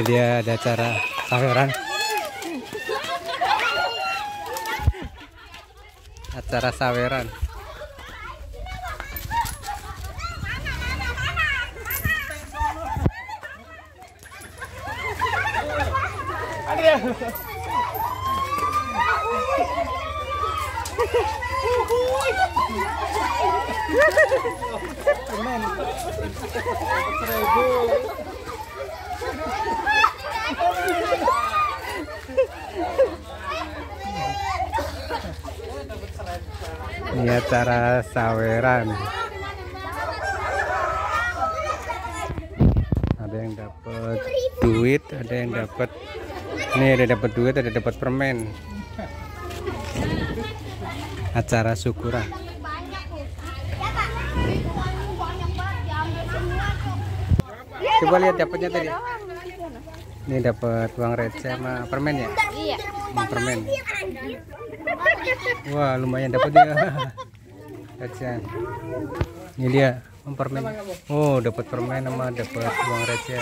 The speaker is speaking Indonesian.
Dia ada acara saweran. Acara saweran. Ini acara saweran. Ada yang dapat duit, ada yang dapat ini ada dapat duit, ada dapat permen. Acara syukuran. Coba lihat dapatnya tadi. Ini dapat uang receh sama permen ya? Iya. Sama permen. Wah, lumayan dapat dia. Recehan. Ini dia, permen. Oh, dapat permen sama dapat uang receh.